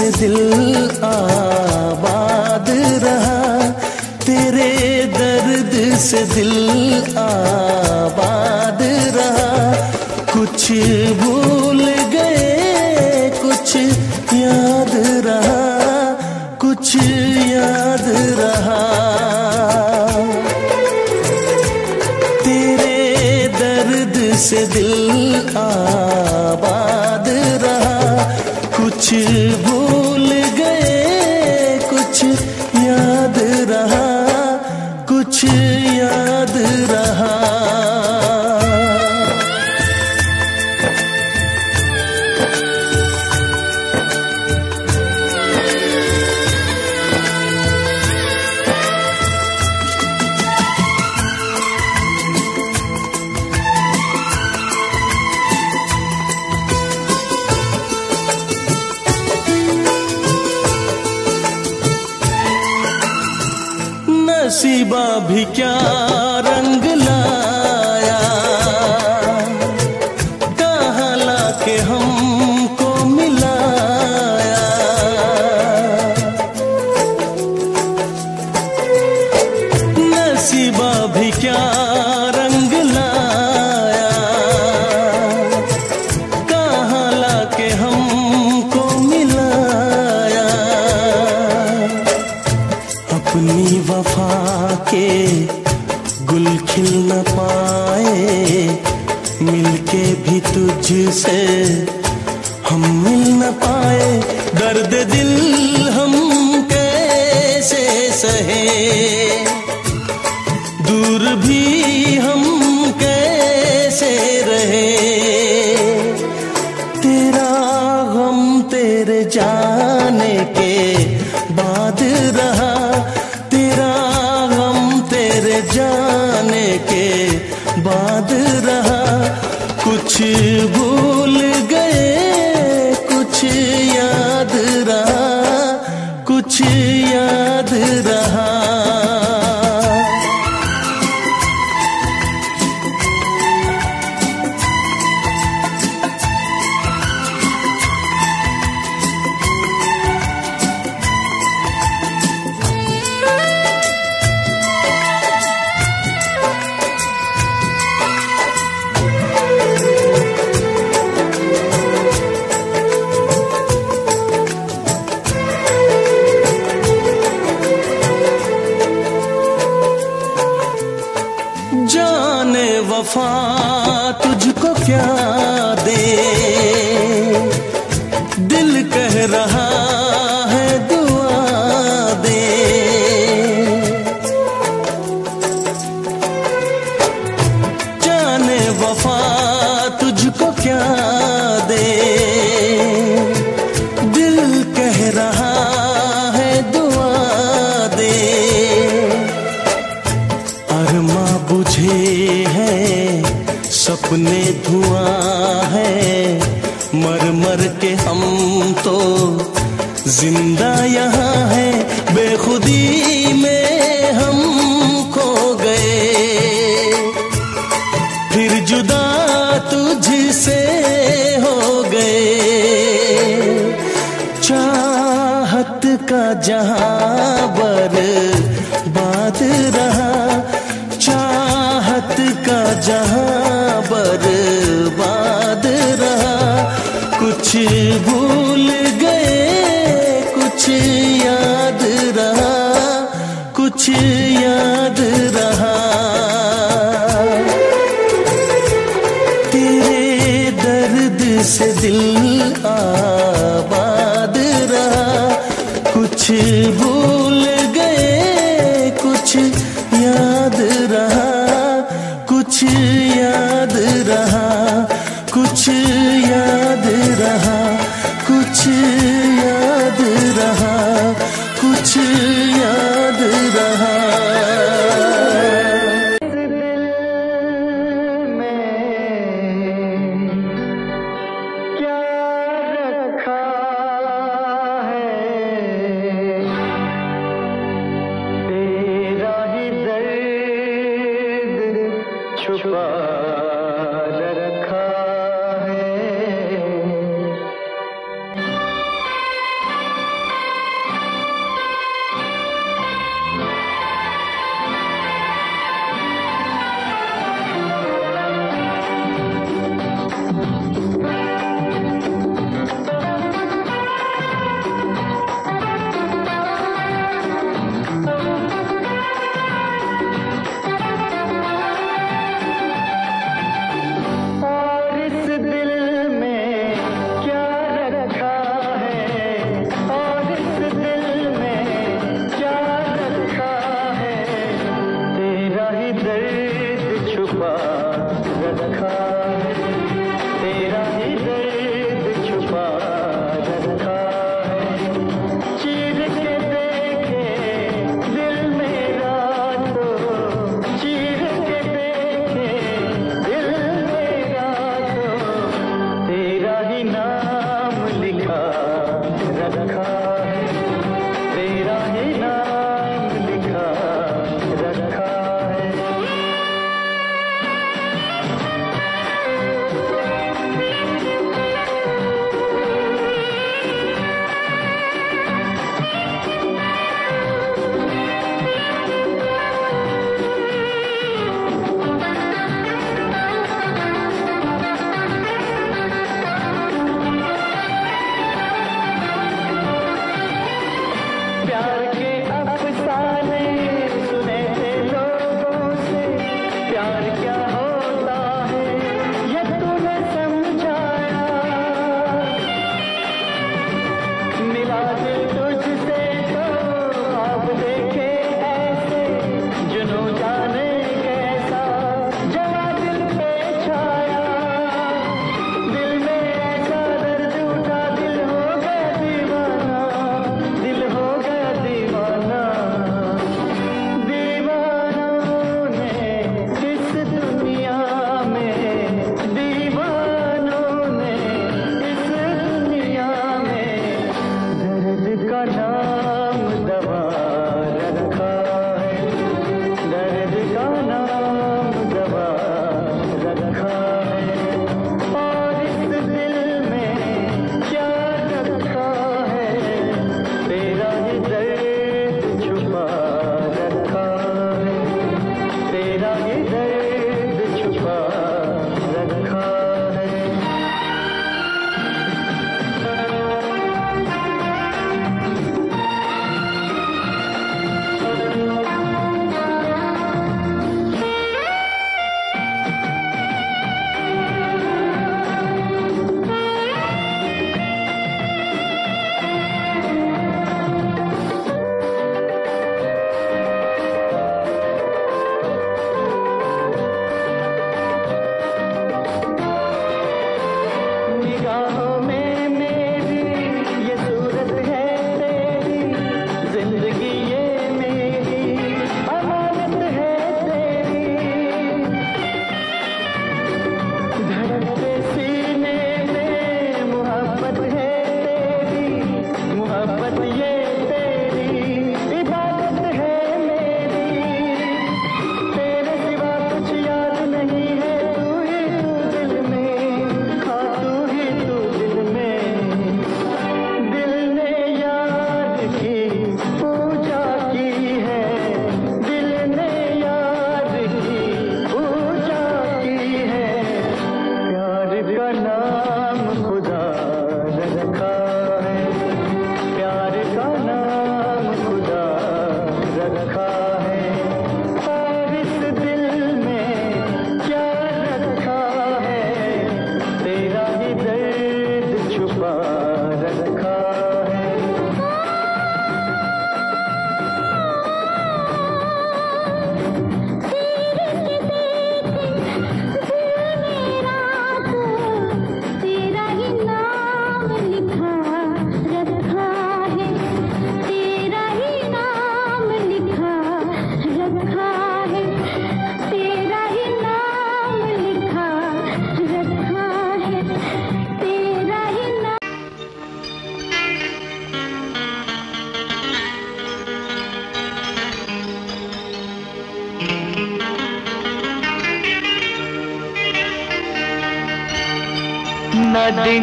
से दिल आबाद रहा, तेरे दर्द से दिल आबाद रहा। कुछ भूल गए, कुछ याद रहा, कुछ याद रहा। कुछ भूल गए कुछ याद रहा कुछ याद रहा। जहाँ बर बात रहा, चाहत का जहाँ बर बात रहा। कुछ भूल गए, कुछ याद रहा, कुछ याद रहा। तेरे दर्द से दिल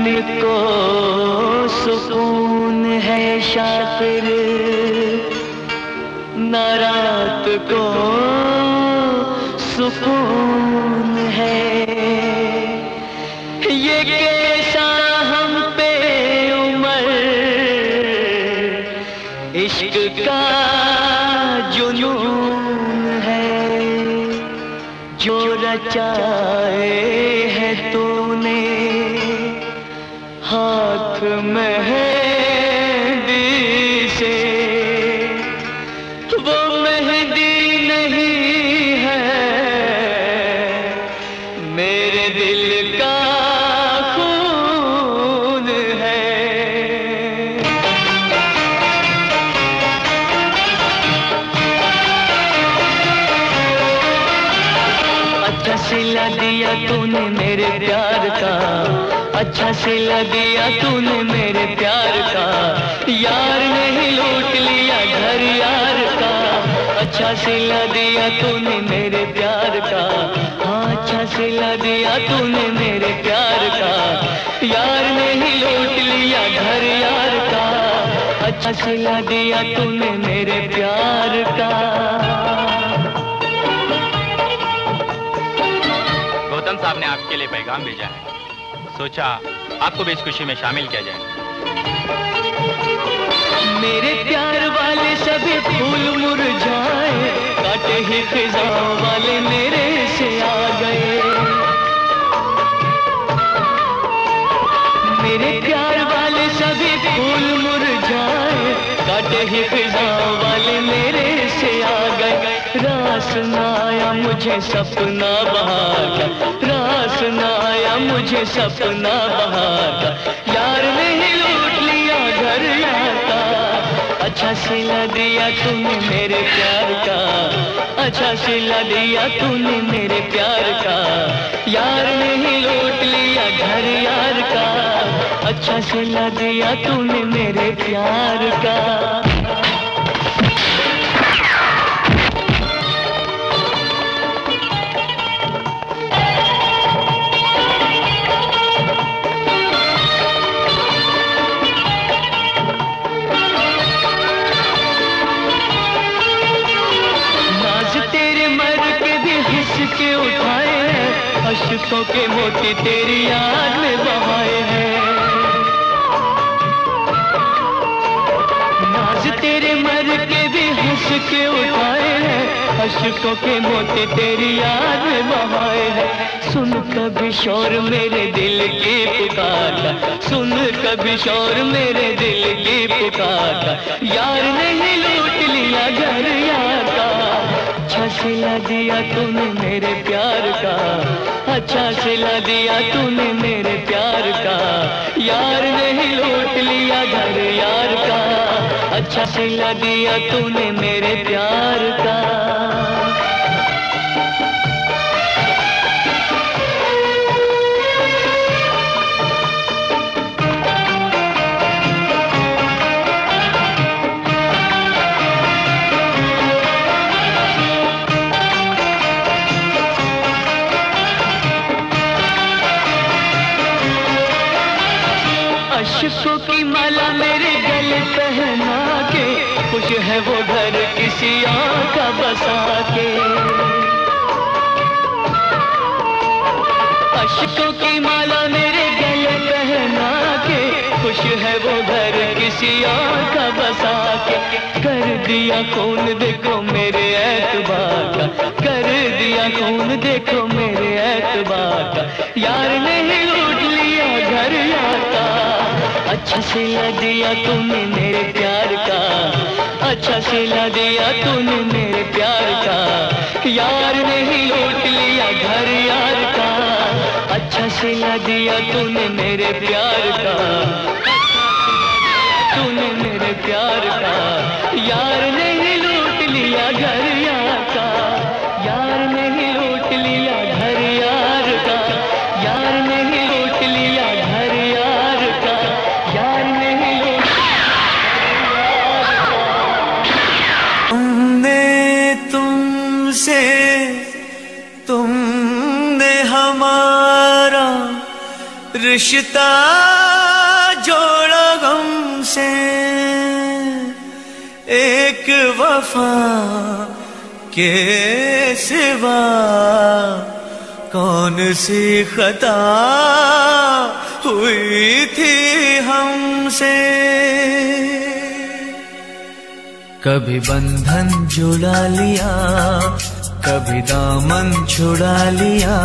दिन को सुकून है शाकिर सिला दिया तूने मेरे प्यार का। यार, नहीं लूट लिया घर यार का। अच्छा सिला दिया तूने मेरे प्यार का। हाँ अच्छा सिला दिया तूने मेरे प्यार का। यार, नहीं लूट लिया घर यार का। अच्छा सिला दिया तूने मेरे प्यार का। गौतम साहब ने आपके लिए पैगाम भेजा है। सोचा आपको भी इस खुशी में शामिल किया जाए। मेरे प्यार वाले सभी फूल मुरझाए, काटे ही वाले मेरे से आ गए। मेरे प्यार वाले सभी फूल मुरझाए, काटे ही खिजाओं वाले मेरे से आ गए। रास न आया, मुझे सपना बहा मुझे सपना बहार का यार नहीं लूट लिया, घर यार का अच्छा सिला दिया तूने मेरे प्यार का। अच्छा सिला दिया तूने मेरे प्यार का। यार नहीं लूट लिया, घर यार का। अच्छा सिला दिया तूने मेरे प्यार का। तेरी याद में बहाए हैं। नाज तेरे मर के भी हंस के उठाए हैं। अशकों के मोती तेरी याद में बहाए हैं। सुन कभी शोर मेरे दिल की पुकार सुन कभी शोर मेरे दिल की पुकार यार नहीं लूट लिया घर यार सिला दिया तूने मेरे प्यार का। अच्छा सिला दिया तूने मेरे प्यार का। यार नहीं लौट लिया घर यार का। अच्छा सिला दिया तूने मेरे प्यार का। का अशकों की माला मेरे गले पहना के खुश है वो घर किसी का बसा के कर दिया खून देखो मेरे ऐतबार का, कर दिया खून देखो मेरे ऐतबार का। यार नहीं लूट लिया घर यार का। अच्छा सिला दिया तुमने मेरे प्यार अच्छा सिला दिया तूने मेरे प्यार का। यार नहीं लूट लिया घर यार का। अच्छा सिला दिया तूने मेरे प्यार का। तूने मेरे प्यार का। यार नहीं लूट रिश्ता जोड़ा गम से। एक वफा के सिवा कौन सी खता हुई थी हमसे? कभी बंधन जुड़ा लिया, कभी दामन छुड़ा लिया।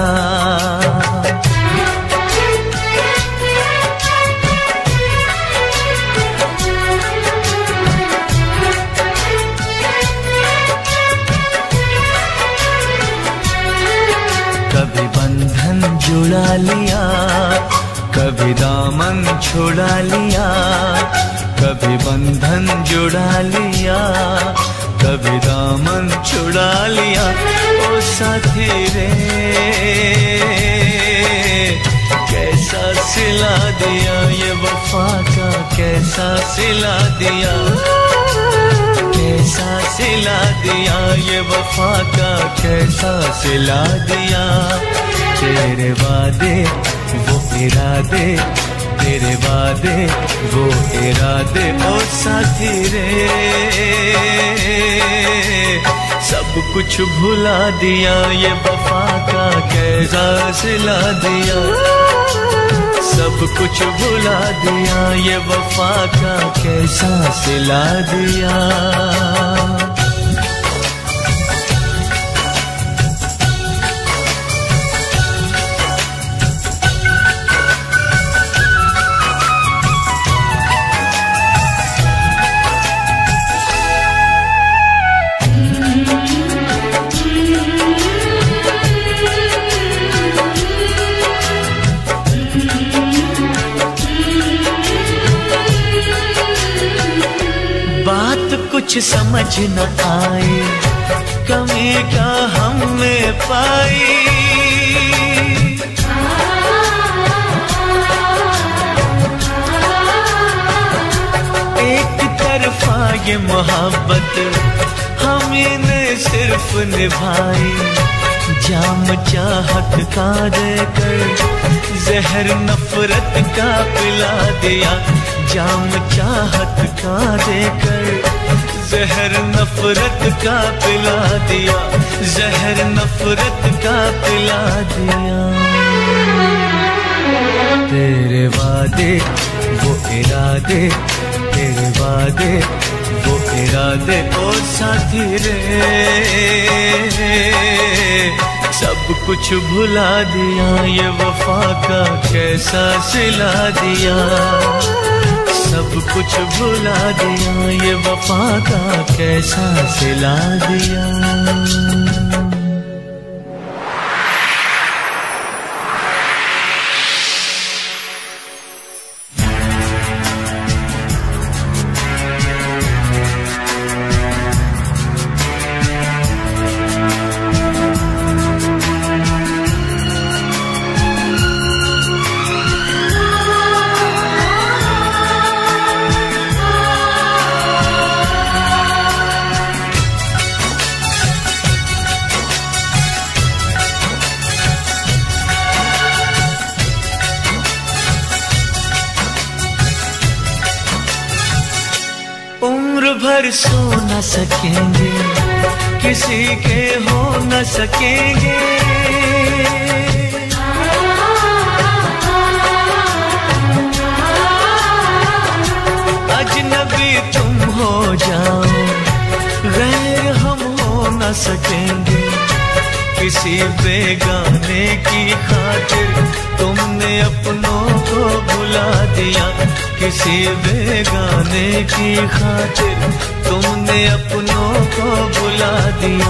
जुड़ा लिया, कभी दामन छुड़ा लिया, कभी बंधन जुड़ा लिया, कभी दामन छुड़ा लिया। ओ साथी रे, कैसा सिला दिया ये वफा का, कैसा सिला दिया, कैसा सिला दिया ये वफा का, कैसा सिला दिया। तेरे वादे, वो इरादे, तेरे वादे, वो इरादे, ओ साथी रे। सब कुछ भुला दिया, ये वफा का कैसा सिला दिया। सब कुछ भुला दिया, ये वफा का कैसा सिला दिया। कुछ समझ न आए कमी क्या हम में पाई। एक तरफा ये मोहब्बत हमें ने सिर्फ़ निभाई, जाम चाहत का देकर जहर नफरत का पिला दिया, जाम चाहत का देकर जहर नफरत का पिला दिया, जहर नफरत का पिला दिया। तेरे वादे, वो इरादे, तेरे वादे, वो इरादे ओ साथी रे। सब कुछ भुला दिया, ये वफा का कैसा सिला दिया। सब कुछ भुला दिया ये वफा का कैसा सिला दिया। सकेंगे, किसी के हो न सकेंगे। अजनबी तुम हो जाओ गैर हम हो न सकेंगे। किसी बेगाने की खातिर तुमने अपनों को भुला दिया। किसी बेगाने की खातिर तुमने अपनों को बुला दिया,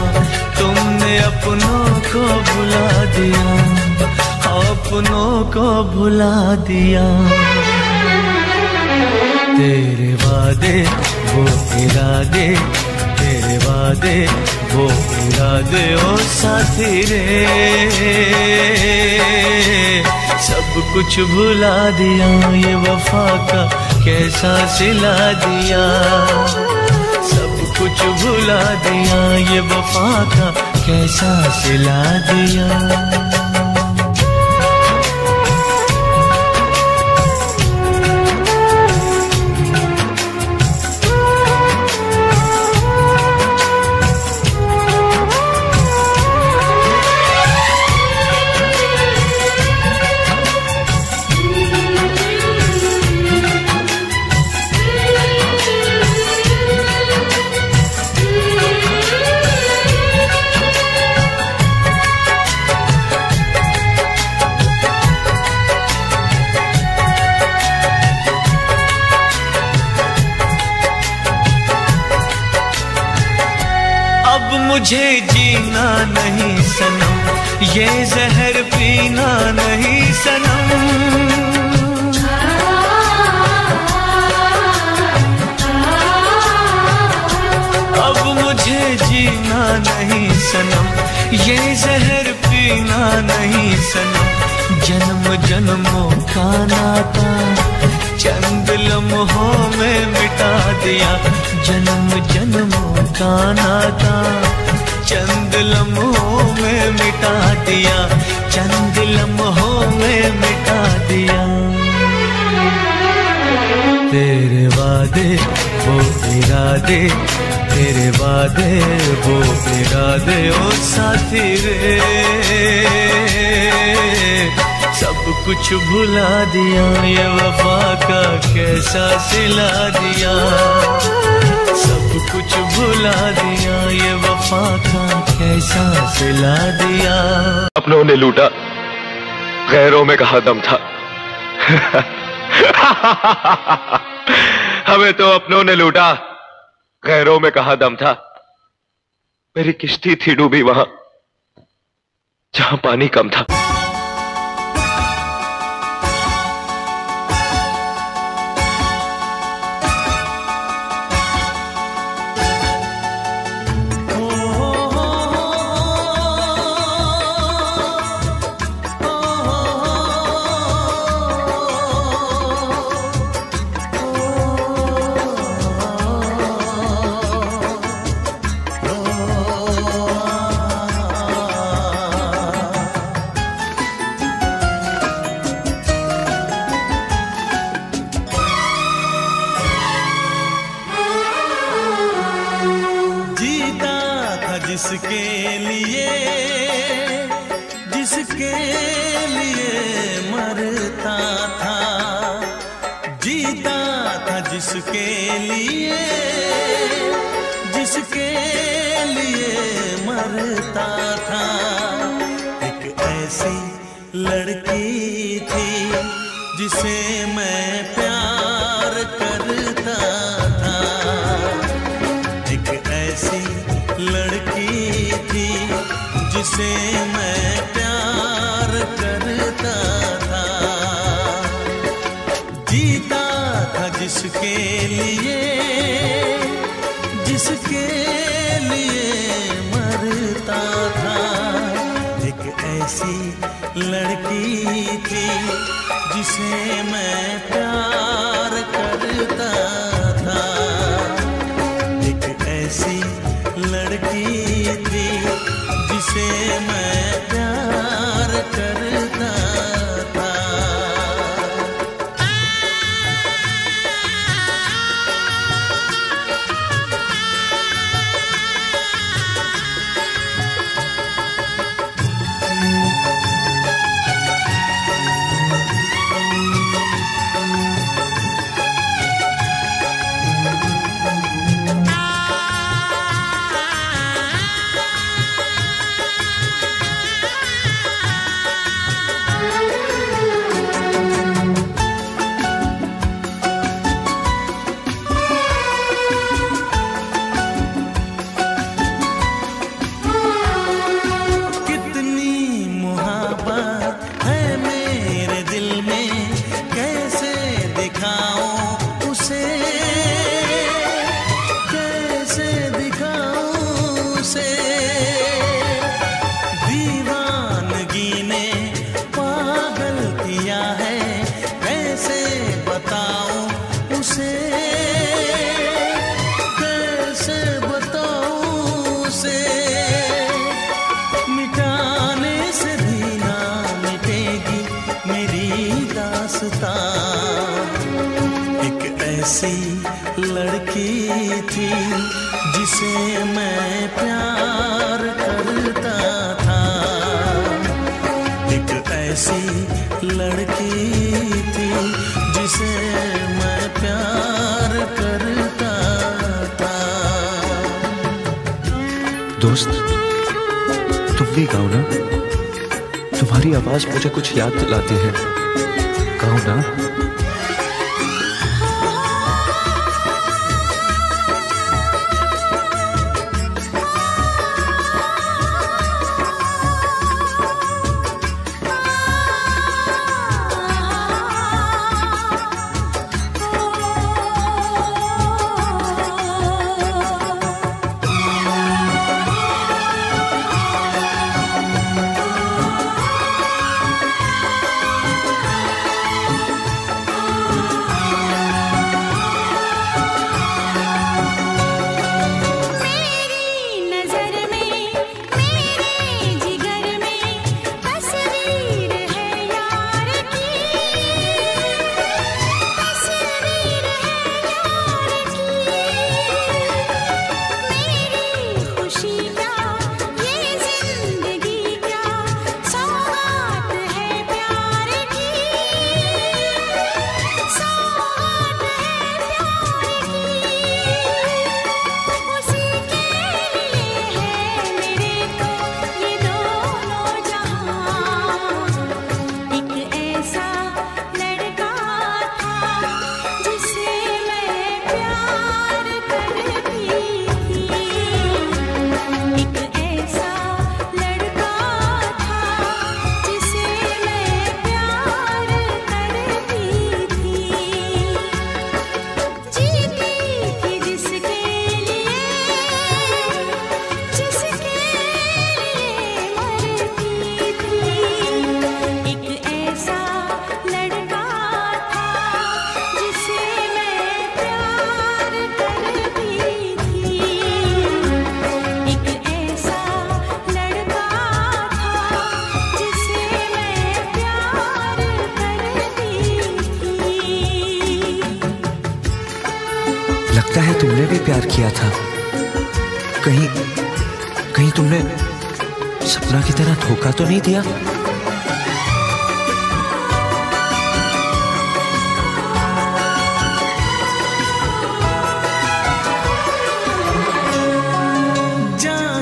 तुमने अपनों को बुला दिया, अपनों को भुला दिया। तेरे वादे, वो इरादे, तेरे वादे, वो इरादे ओ साथी रे सब कुछ भुला दिया, ये वफा का कैसा सिला दिया। कुछ भुला दिया ये वफा का कैसा सिला दिया? नहीं सनम, ये जहर पीना नहीं सनम। अब मुझे जीना नहीं सनम, ये जहर पीना नहीं सनम। जन्म जन्मों का नाता, चंद लम्हों में मिटा दिया। जन्म जन्मों का नाता चंद लम्हों में मिटा दिया, चंद लम्हों में मिटा दिया। तेरे वादे वो इरादे, तेरे वादे वो इरादे, ओ साथी रे। सब कुछ भुला दिया, ये वफा का कैसा सिला दिया। कुछ भुला दिया, ये वफा का कैसा सिला दिया। अपनों ने लूटा, गैरों में कहा दम था। हमें तो अपनों ने लूटा, गैरों में कहा दम था। मेरी किश्ती थी डूबी वहाँ, जहाँ पानी कम था। जिसके लिए जिसके लिए मरता था। एक ऐसी लड़की थी जिसे मैं प्यार करता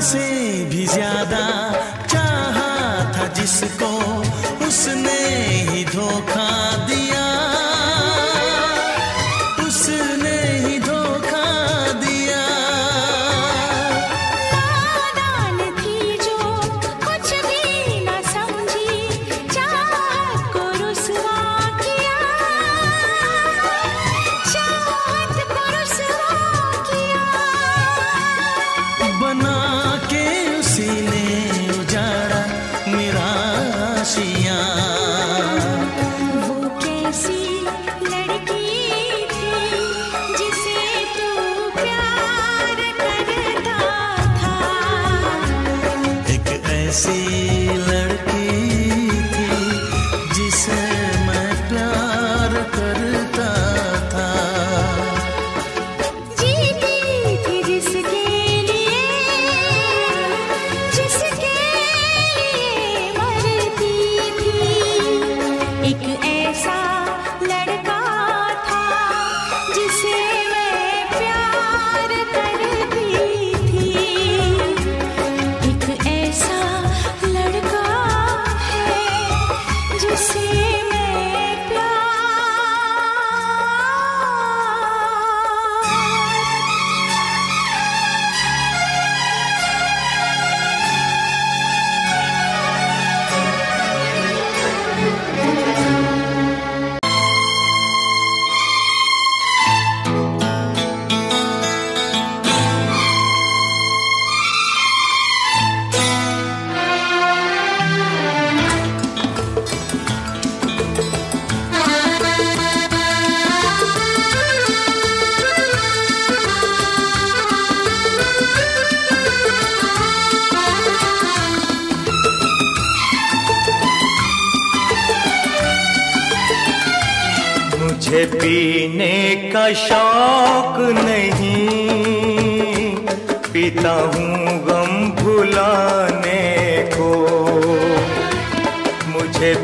से भी ज़्यादा चाहा था जिसको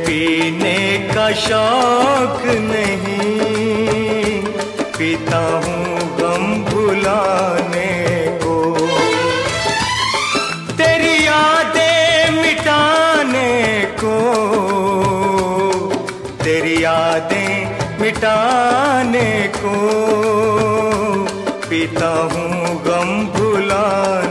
पीने का शौक नहीं। पीता हूँ गम भुलाने को। तेरी यादें मिटाने को। तेरी यादें मिटाने को। पीता हूँ गम भुलाने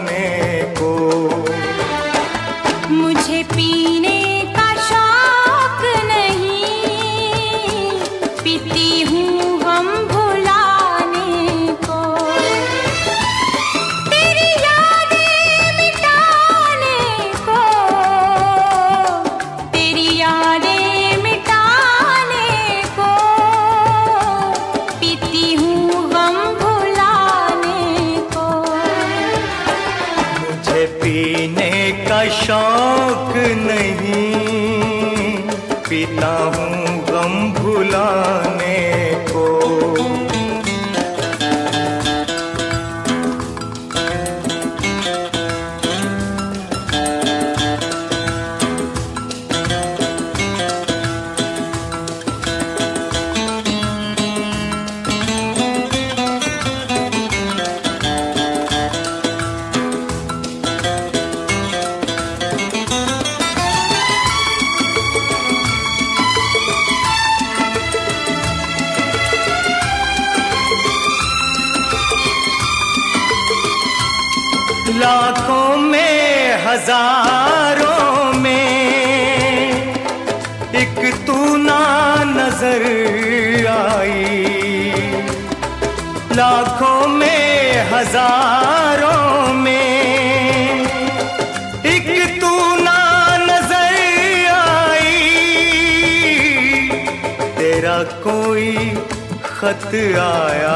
खत आया,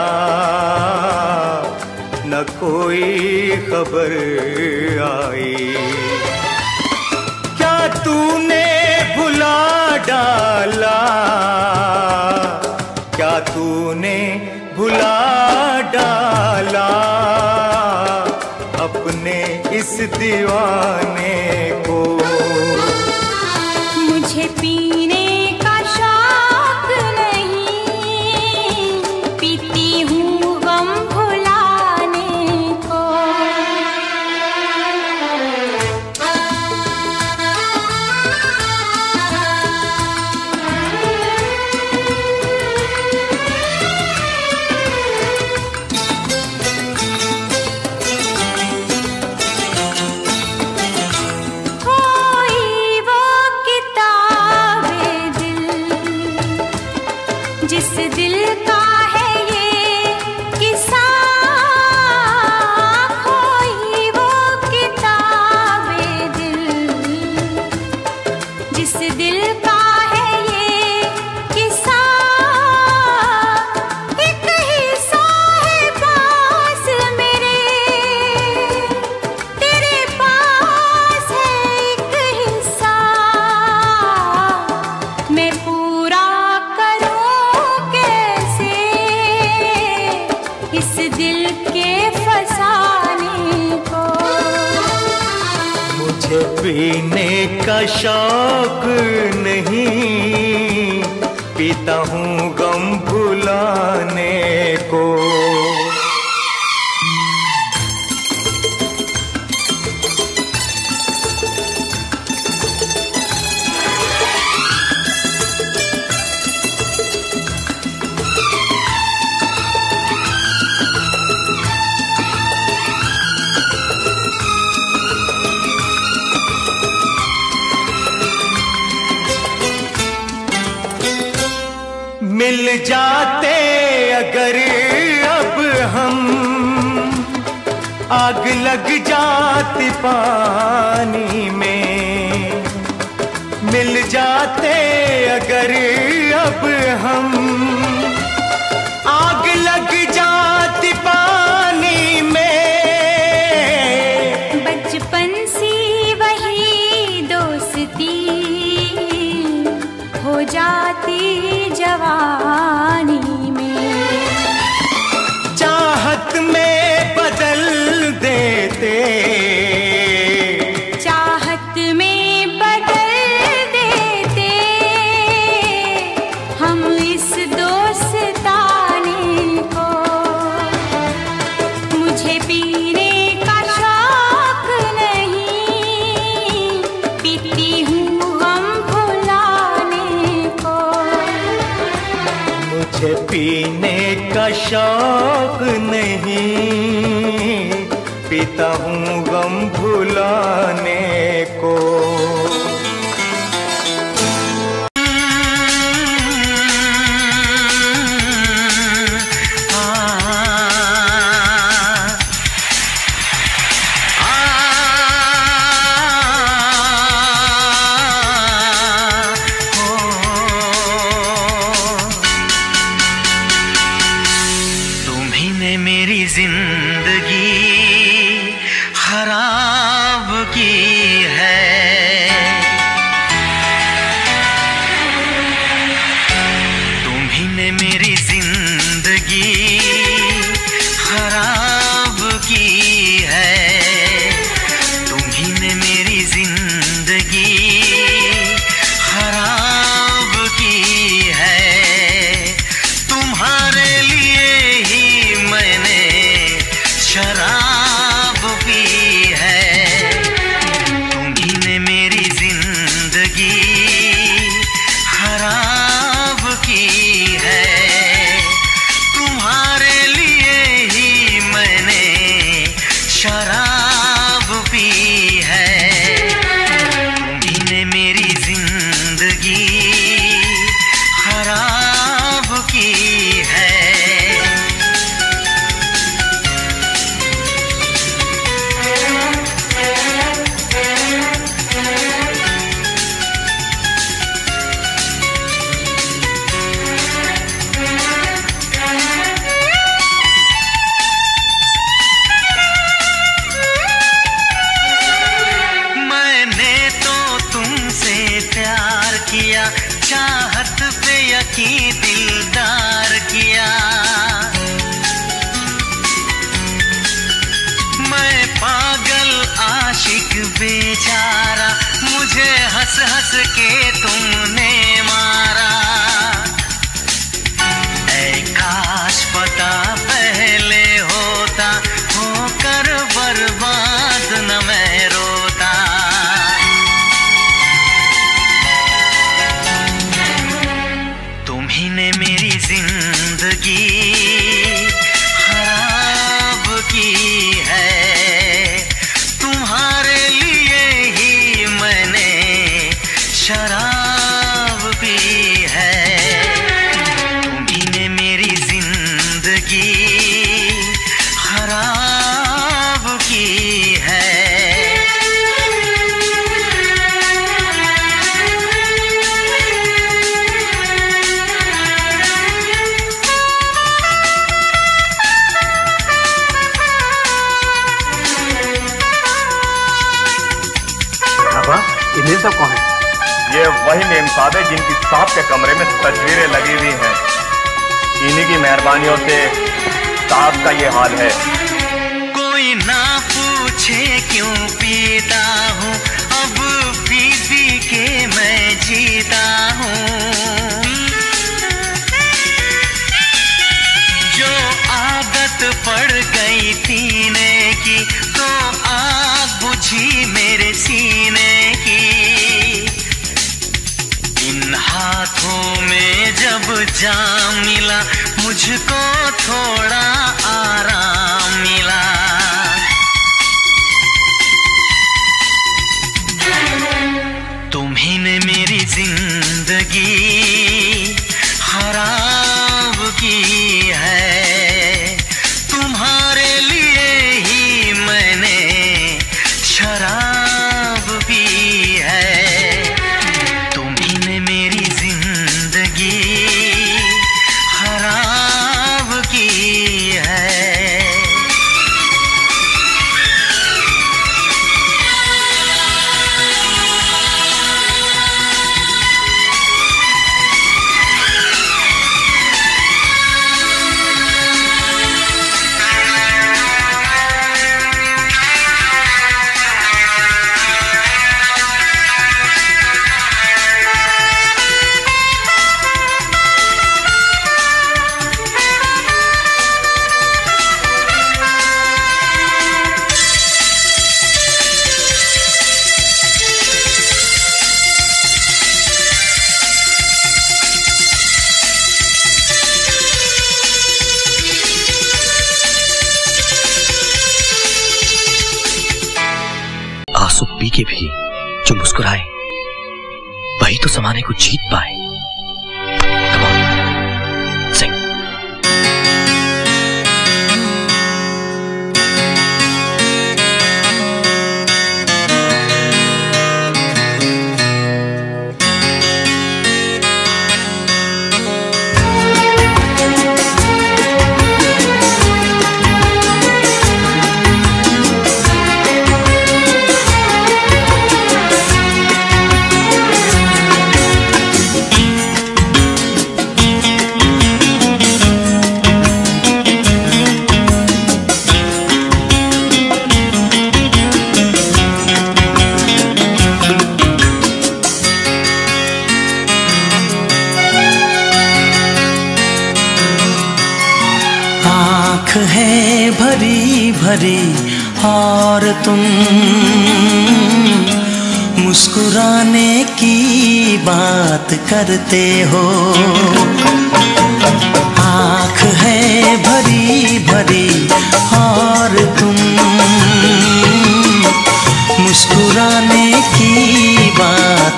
न कोई खबर आई। क्या तूने भुला डाला? क्या तूने भुला डाला? अपने इस दीवाने को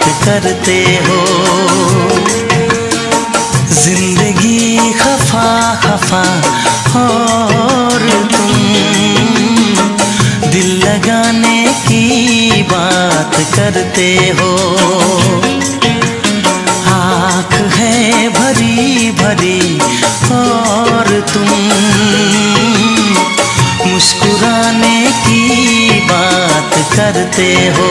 बात करते हो। ज़िंदगी खफा खफा, और तुम दिल लगाने की बात करते हो। आँख है भरी भरी, और तुम मुस्कुराने की बात करते हो।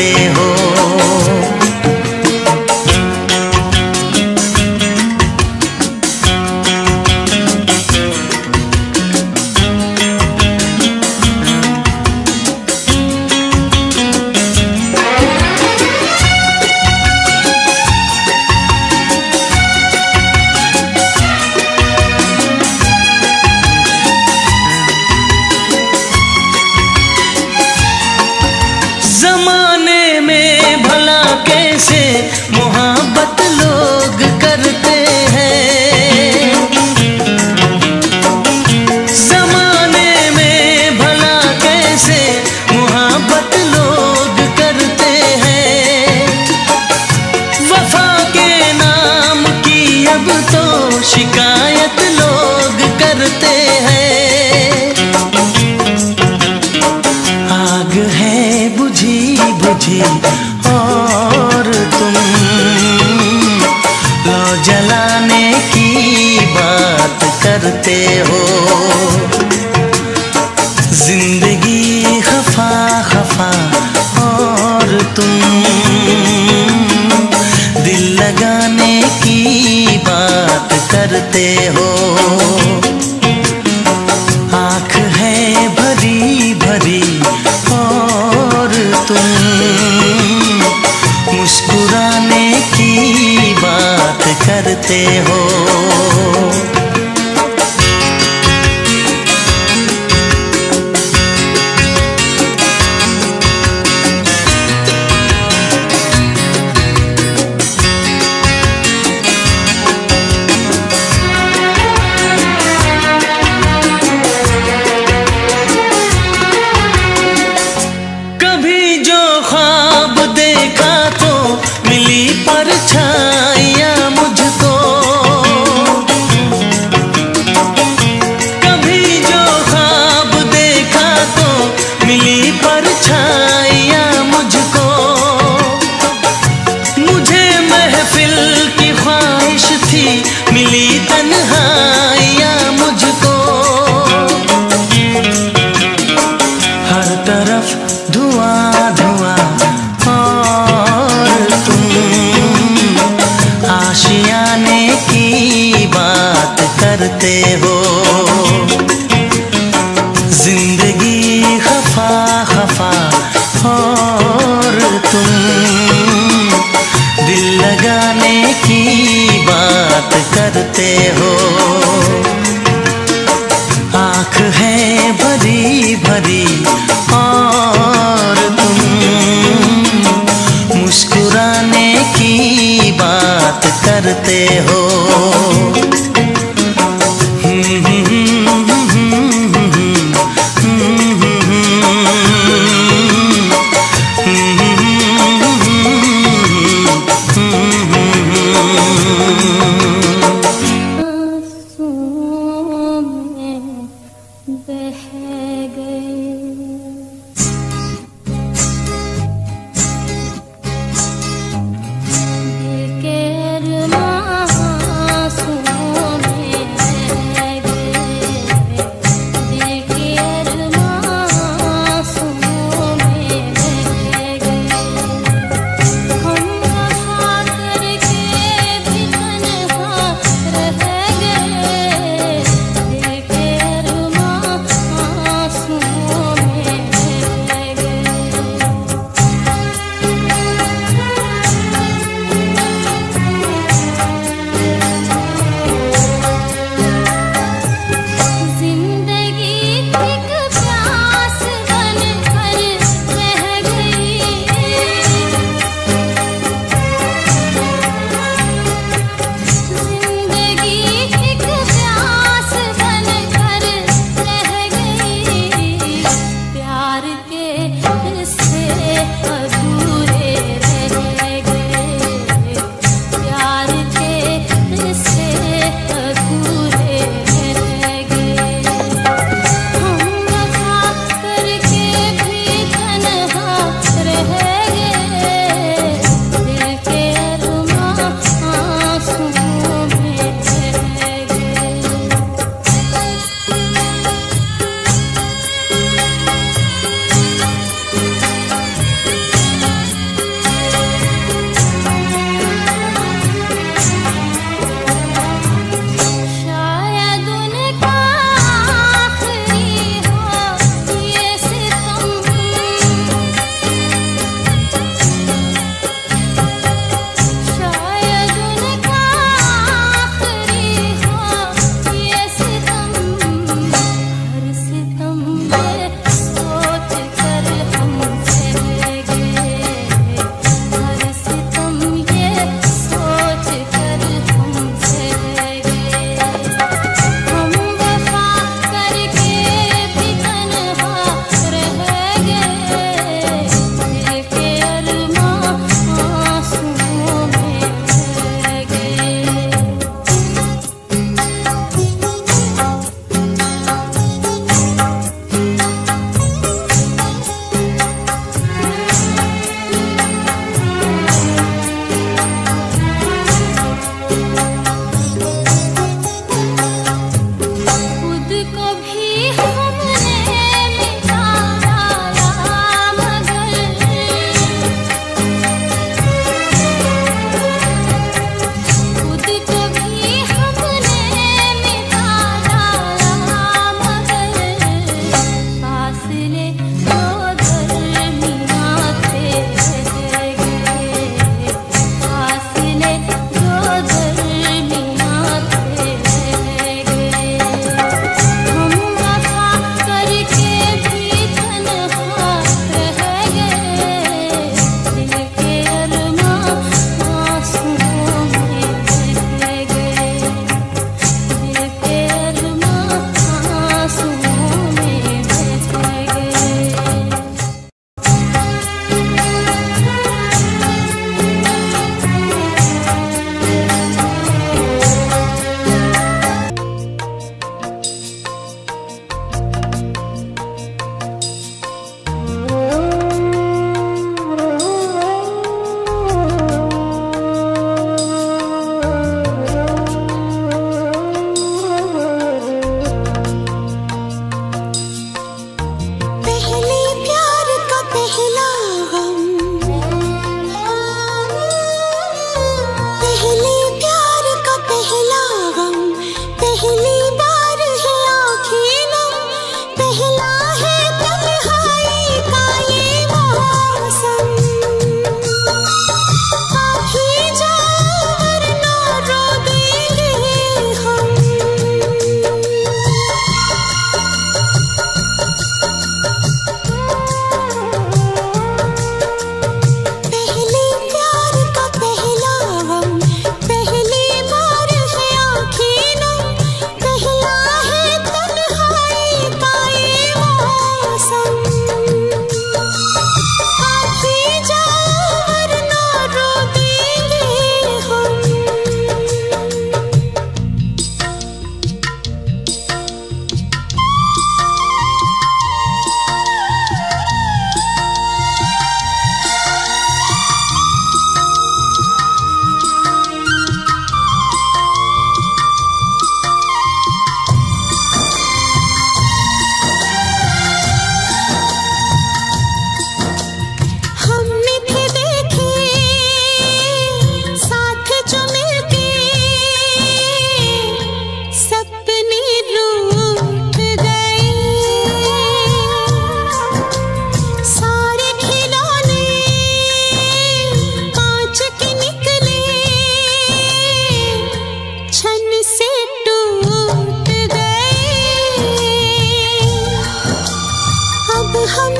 करते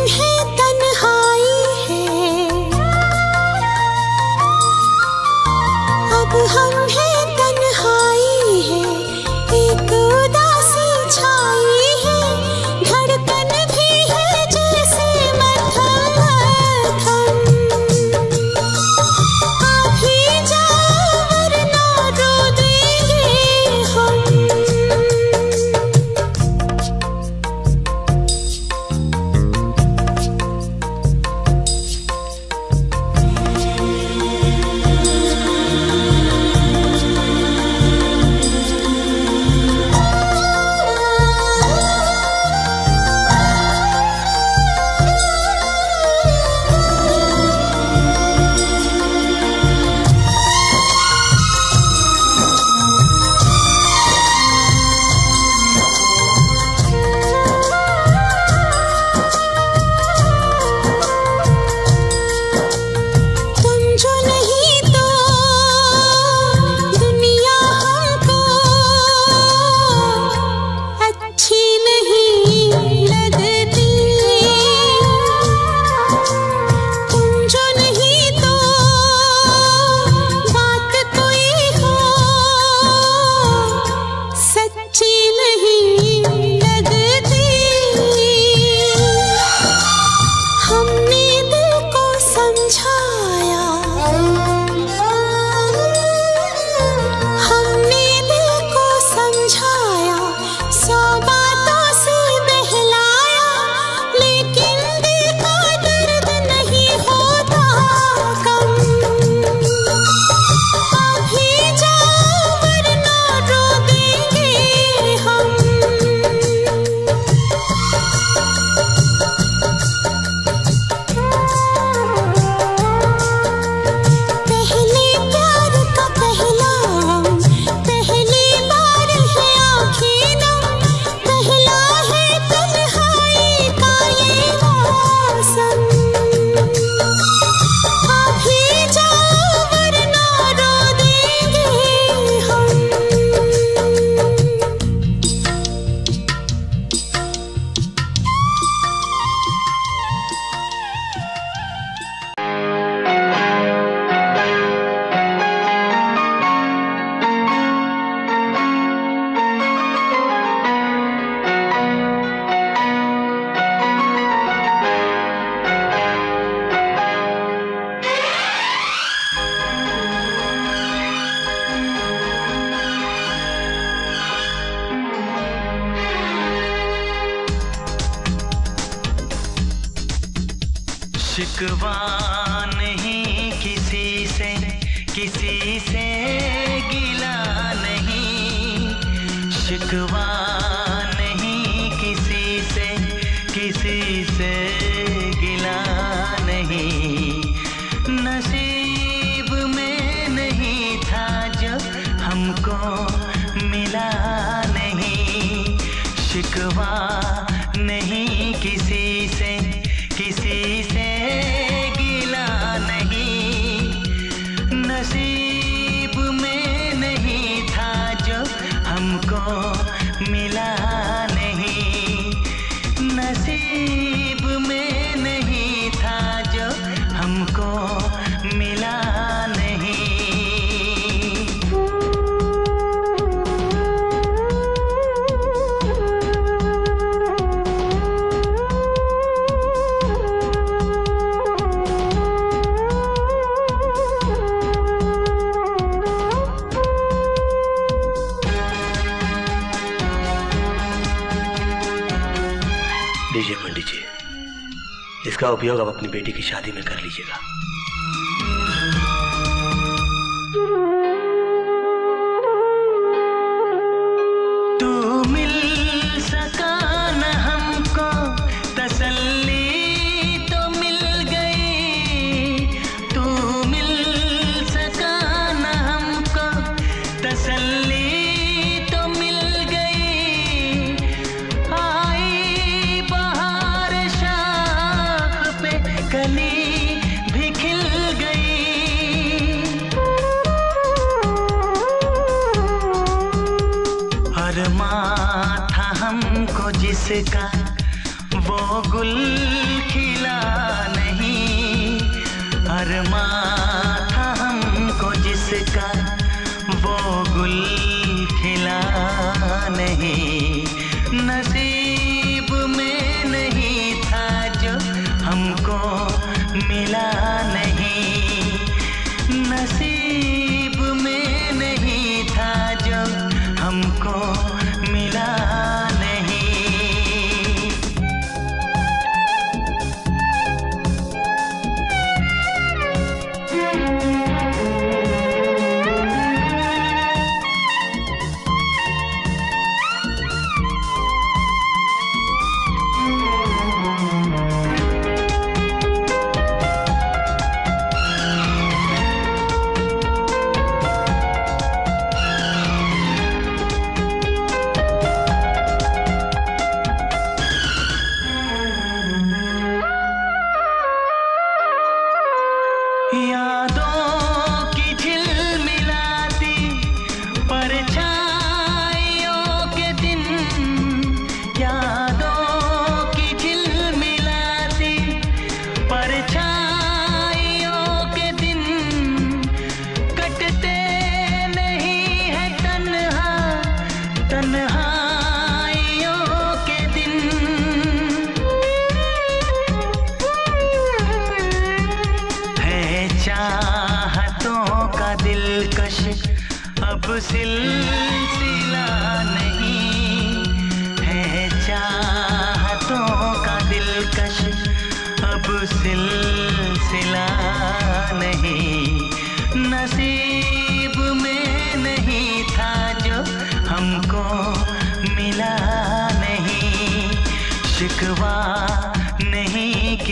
Hey. उपयोग आप अपनी बेटी की शादी में कर लीजिए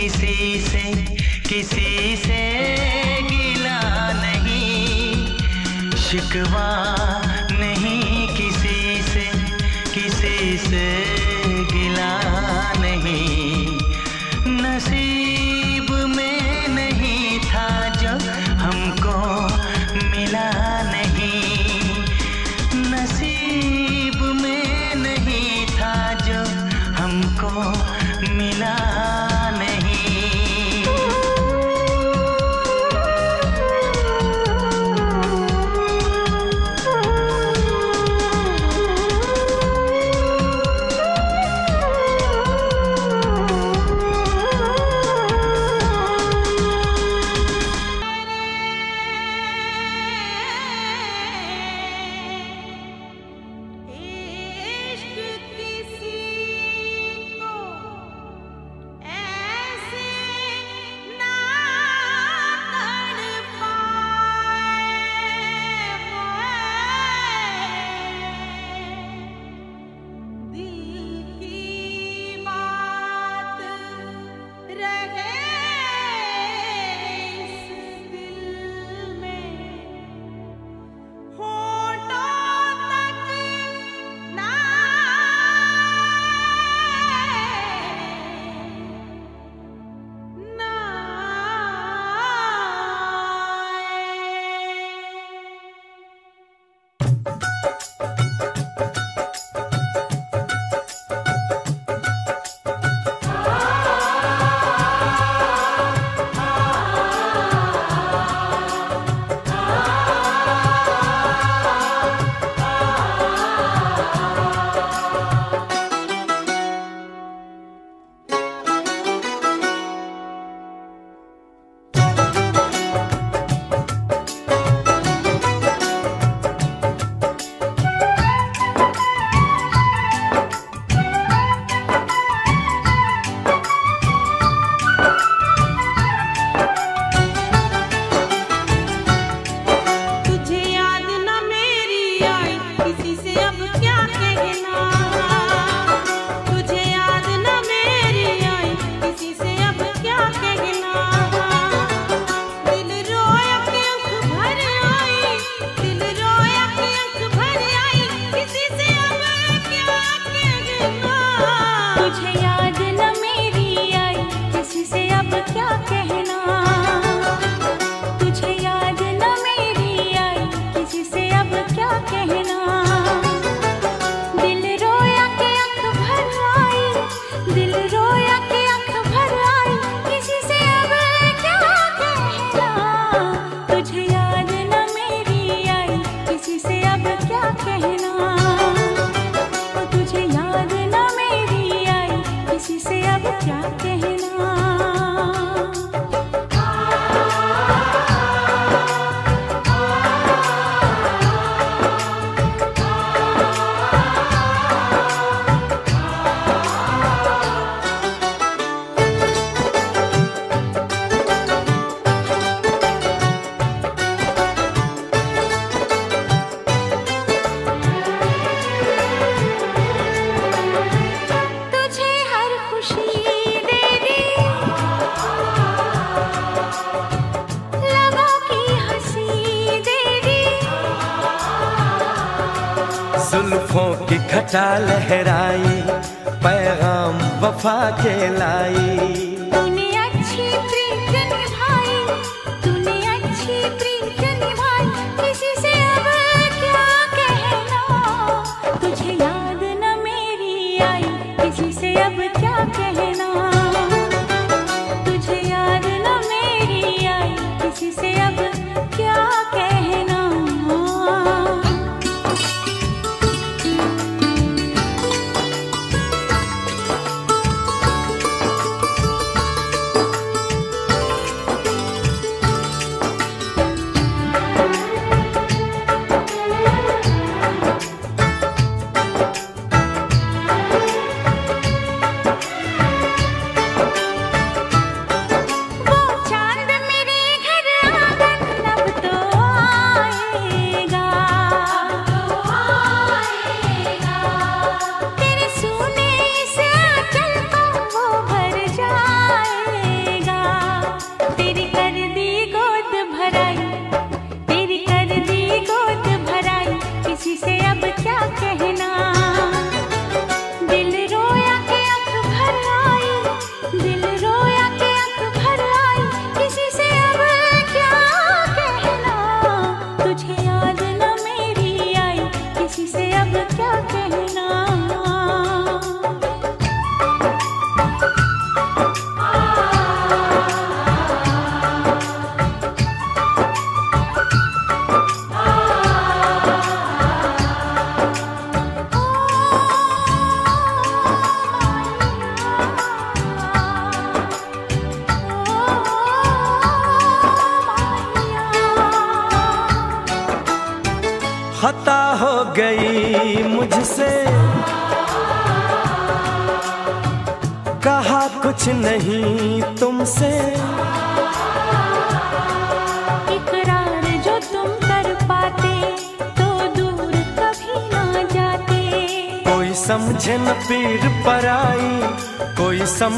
किसी से किसी से गिला नहीं। शिकवा लहराई पैगाम वफा के लाई।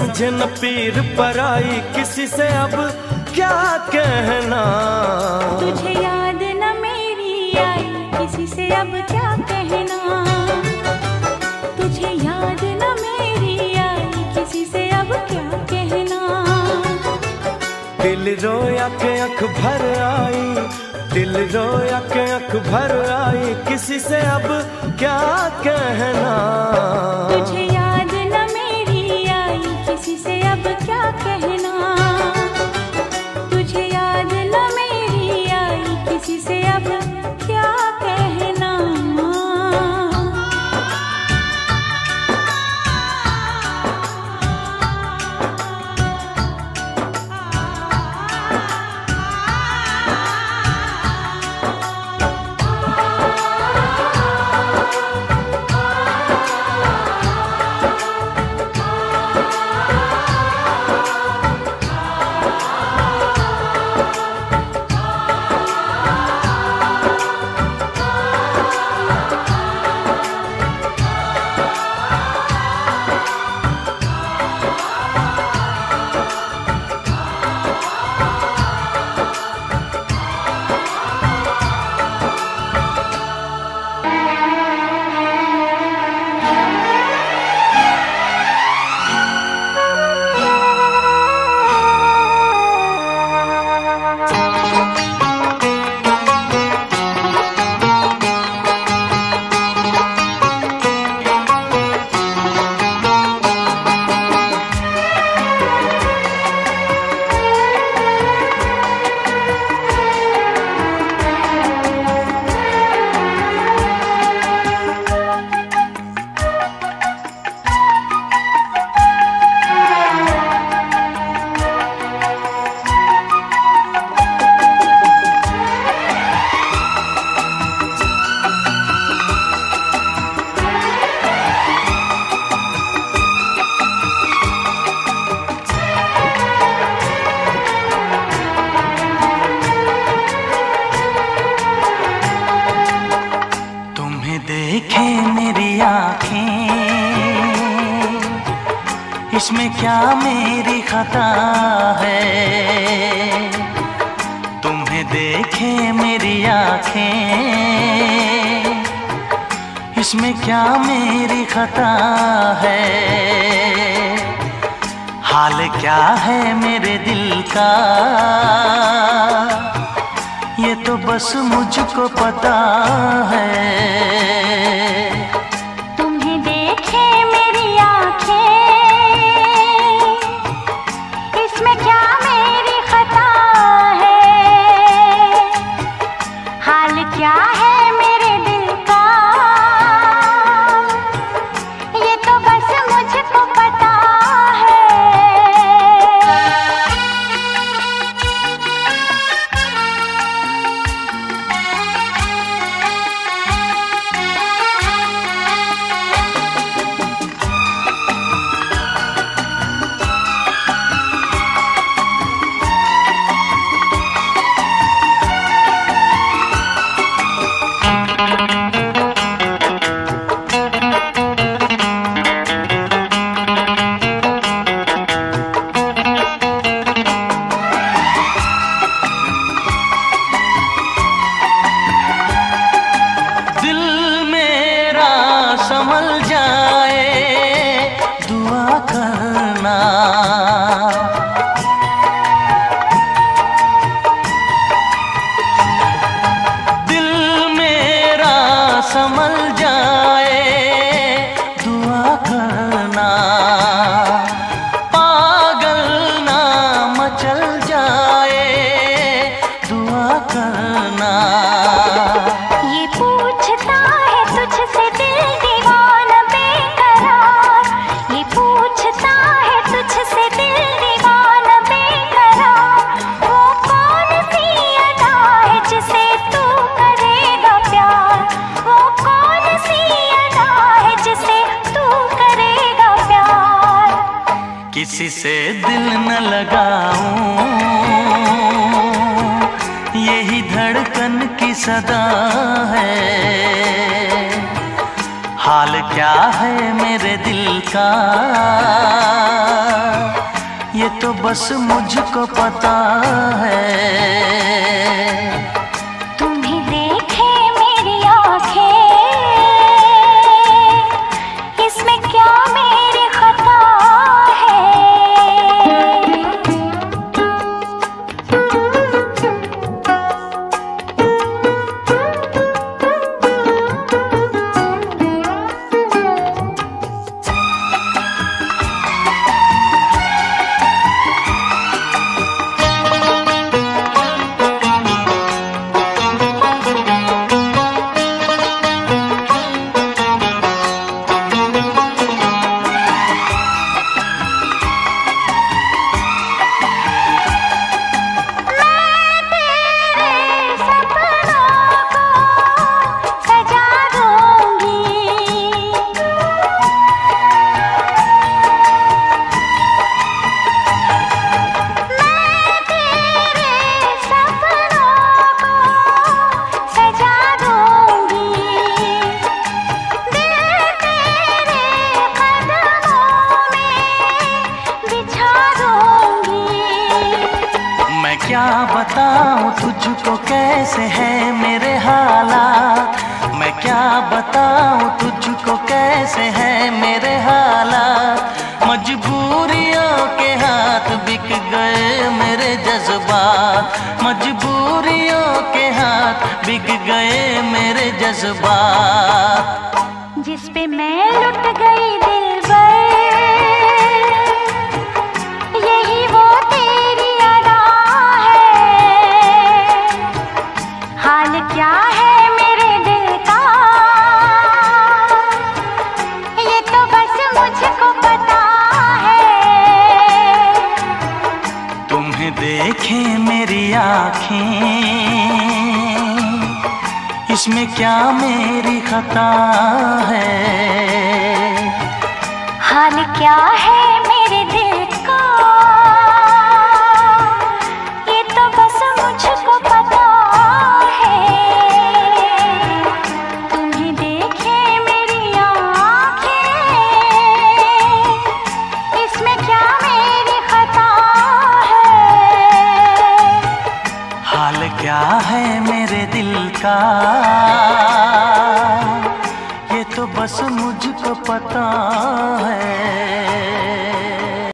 समझे न पीर पराई किसी से अब क्या कहना? तुझे याद न मेरी आई किसी से अब क्या कहना? तुझे याद न मेरी आई किसी से अब क्या कहना? दिल रोया के अख भर आई दिल रोया के अख भर आई किसी से अब क्या कहना? तुझे